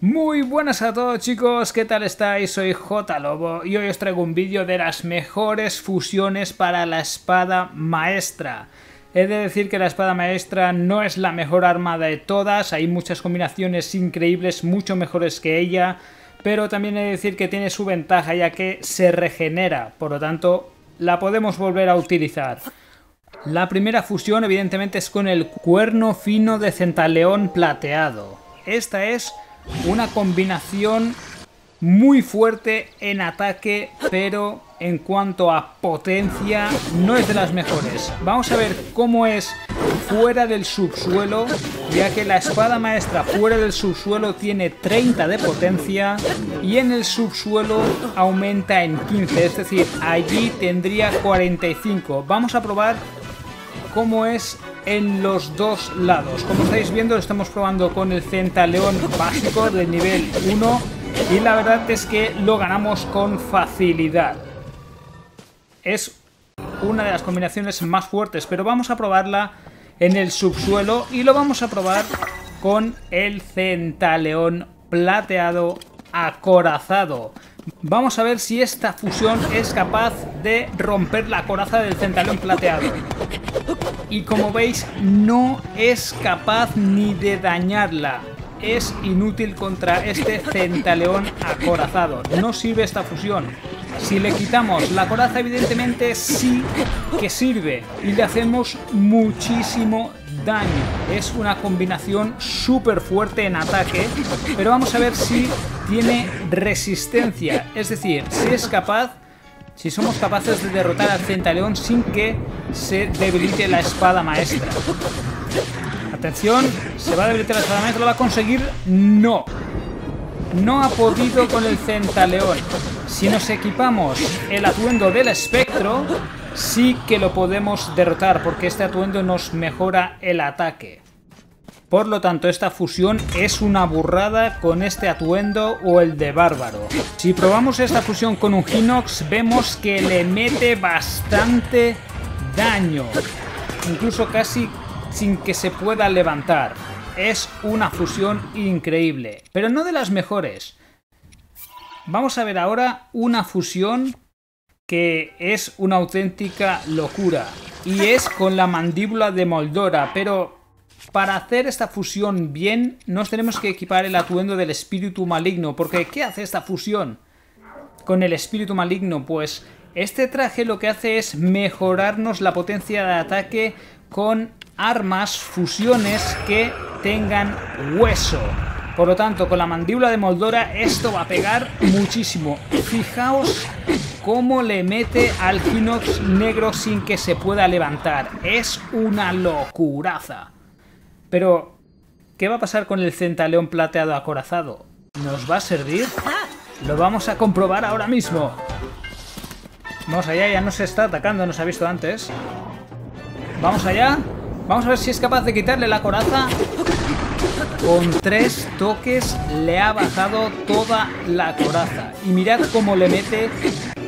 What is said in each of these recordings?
Muy buenas a todos chicos, ¿qué tal estáis? Soy J Lobo y hoy os traigo un vídeo de las mejores fusiones para la espada maestra. He de decir que la espada maestra no es la mejor arma de todas, hay muchas combinaciones increíbles, mucho mejores que ella, pero también he de decir que tiene su ventaja ya que se regenera, por lo tanto la podemos volver a utilizar. La primera fusión evidentemente es con el cuerno fino de centaleón plateado. Esta es una combinación muy fuerte en ataque, pero en cuanto a potencia no es de las mejores. Vamos a ver cómo es fuera del subsuelo, ya que la espada maestra fuera del subsuelo tiene 30 de potencia y en el subsuelo aumenta en 15, es decir, allí tendría 45. Vamos a probar cómo es en los dos lados. Como estáis viendo, lo estamos probando con el Centaleón básico de nivel 1 y la verdad es que lo ganamos con facilidad. Es una de las combinaciones más fuertes, pero vamos a probarla en el subsuelo y lo vamos a probar con el Centaleón plateado acorazado. Vamos a ver si esta fusión es capaz de romper la coraza del centaleón plateado. Y como veis, no es capaz ni de dañarla. Es inútil contra este centaleón acorazado. No sirve esta fusión. Si le quitamos la coraza, evidentemente sí que sirve. Y le hacemos muchísimo daño. Es una combinación súper fuerte en ataque. Pero vamos a ver si tiene resistencia. Es decir, si es capaz... Si somos capaces de derrotar al Centaleón sin que se debilite la espada maestra. Atención, ¿se va a debilitar la espada maestra? ¿Lo va a conseguir? No. No ha podido con el Centaleón. Si nos equipamos el atuendo del espectro, sí que lo podemos derrotar, porque este atuendo nos mejora el ataque. Por lo tanto, esta fusión es una burrada con este atuendo o el de bárbaro. Si probamos esta fusión con un Hinox, vemos que le mete bastante daño. Incluso casi sin que se pueda levantar. Es una fusión increíble, pero no de las mejores. Vamos a ver ahora una fusión que es una auténtica locura. Y es con la mandíbula de Moldora, pero para hacer esta fusión bien, nos tenemos que equipar el atuendo del espíritu maligno. Porque, ¿qué hace esta fusión con el espíritu maligno? Pues este traje lo que hace es mejorarnos la potencia de ataque con armas, fusiones que tengan hueso. Por lo tanto, con la mandíbula de Moldora esto va a pegar muchísimo. Fijaos cómo le mete al Hinox negro sin que se pueda levantar. Es una locuraza. Pero, ¿qué va a pasar con el centaleón plateado acorazado? ¿Nos va a servir? Lo vamos a comprobar ahora mismo. Vamos allá, ya nos está atacando, nos ha visto antes. Vamos allá. Vamos a ver si es capaz de quitarle la coraza. Con tres toques le ha bajado toda la coraza. Y mirad cómo le mete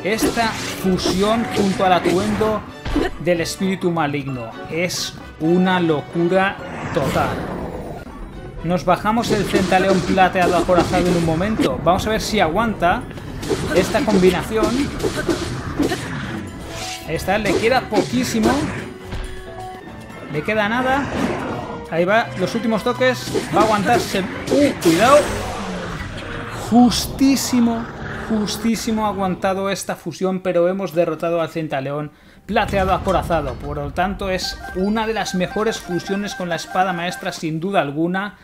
esta fusión junto al atuendo del espíritu maligno. Es una locura total. Nos bajamos el centaleón plateado acorazado en un momento. Vamos a ver si aguanta esta combinación. Esta le queda poquísimo. Le queda nada. Ahí va, los últimos toques. Va a aguantarse. ¡Uh! Cuidado. Justísimo, justísimo aguantado esta fusión, pero hemos derrotado al centaleón plateado acorazado. Por lo tanto, es una de las mejores fusiones con la espada maestra, sin duda alguna.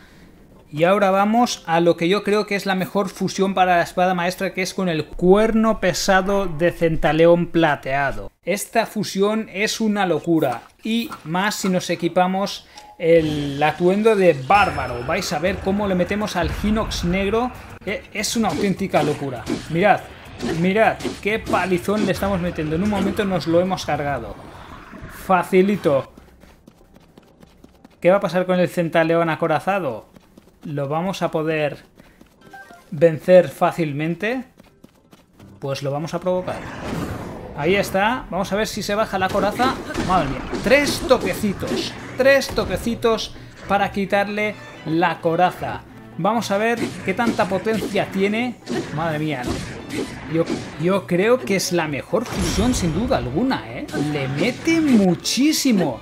Y ahora vamos a lo que yo creo que es la mejor fusión para la espada maestra, que es con el cuerno pesado de centaleón plateado. Esta fusión es una locura, y más si nos equipamos el atuendo de bárbaro. Vais a ver cómo le metemos al Hinox negro, es una auténtica locura. Mirad, Mirad, qué palizón le estamos metiendo. En un momento nos lo hemos cargado. Facilito. ¿Qué va a pasar con el centaleón acorazado? ¿Lo vamos a poder vencer fácilmente? Pues lo vamos a provocar. Ahí está. Vamos a ver si se baja la coraza. Madre mía. Tres toquecitos. Tres toquecitos para quitarle la coraza. Vamos a ver qué tanta potencia tiene. Madre mía. Yo, yo creo que es la mejor fusión sin duda alguna, ¿eh? Le mete muchísimo.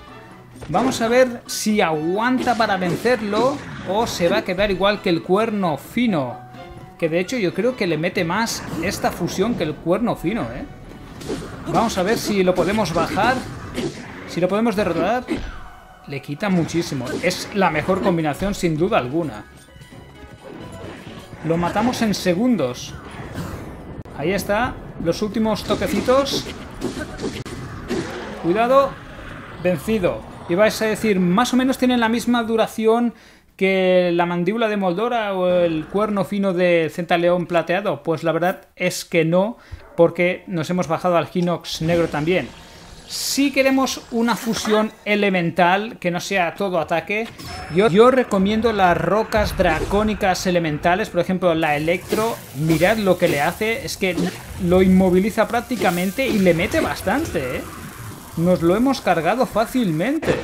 Vamos a ver si aguanta para vencerlo o se va a quedar igual que el cuerno fino. Que de hecho yo creo que le mete más esta fusión que el cuerno fino, ¿eh? Vamos a ver si lo podemos bajar. Si lo podemos derrotar. Le quita muchísimo. Es la mejor combinación sin duda alguna. Lo matamos en segundos. Ahí está. Los últimos toquecitos. Cuidado. Vencido. Y vais a decir, más o menos tienen la misma duración que la mandíbula de Moldora o el cuerno fino de Centaleón plateado. Pues la verdad es que no, porque nos hemos bajado al Hinox negro también. Si queremos una fusión elemental que no sea todo ataque, yo, recomiendo las rocas dracónicas elementales, por ejemplo la Electro, mirad lo que le hace, es que lo inmoviliza prácticamente y le mete bastante, ¿eh? Nos lo hemos cargado fácilmente.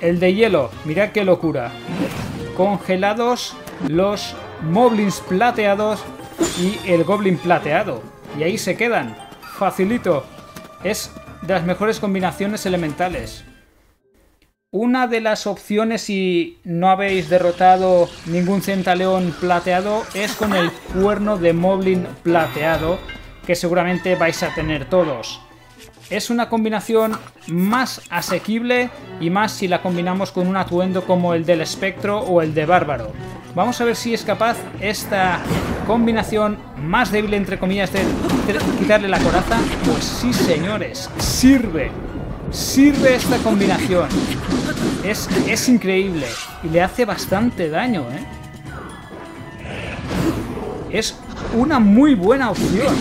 El de hielo, mirad qué locura. Congelados los moblins plateados y el goblin plateado. Y ahí se quedan. Facilito. Es de las mejores combinaciones elementales. Una de las opciones si no habéis derrotado ningún centaleón plateado es con el cuerno de moblin plateado que seguramente vais a tener todos. Es una combinación más asequible y más si la combinamos con un atuendo como el del espectro o el de bárbaro. Vamos a ver si es capaz esta combinación más débil entre comillas de quitarle la coraza. Pues sí señores, sirve. Sirve esta combinación. Es, es increíble y le hace bastante daño, ¿eh? Es una muy buena opción.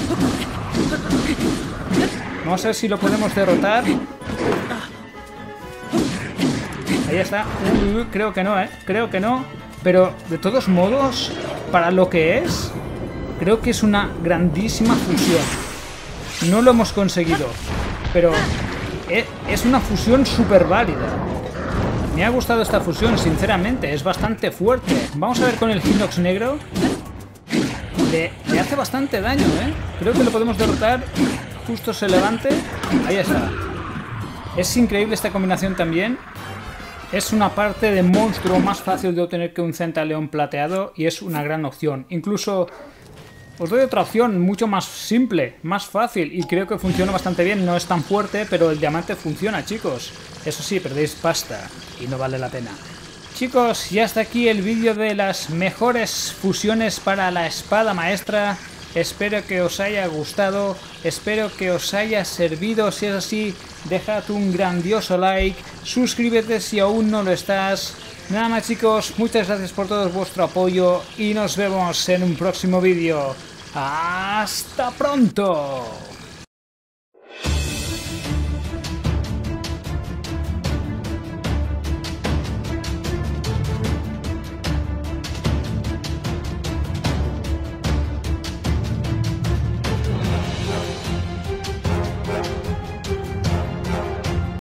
Vamos a ver si lo podemos derrotar. Ahí está. creo que no, ¿eh? Creo que no. Pero de todos modos, para lo que es, creo que es una grandísima fusión. No lo hemos conseguido, pero e, es una fusión súper válida. Me ha gustado esta fusión, sinceramente, es bastante fuerte. Vamos a ver con el Hinox negro. Le hace bastante daño, ¿eh? Creo que lo podemos derrotar justo se levante. Ahí está. Es increíble esta combinación también. Es una parte de monstruo más fácil de obtener que un centaleón plateado y es una gran opción. Incluso os doy otra opción mucho más simple, más fácil y creo que funciona bastante bien. No es tan fuerte, pero el diamante funciona, chicos. Eso sí, perdéis pasta y no vale la pena. Chicos, ya está aquí el vídeo de las mejores fusiones para la espada maestra Espero que os haya gustado, espero que os haya servido. Si es así, dejad un grandioso like, suscríbete si aún no lo estás. Nada más chicos, muchas gracias por todo vuestro apoyo y nos vemos en un próximo vídeo. ¡Hasta pronto!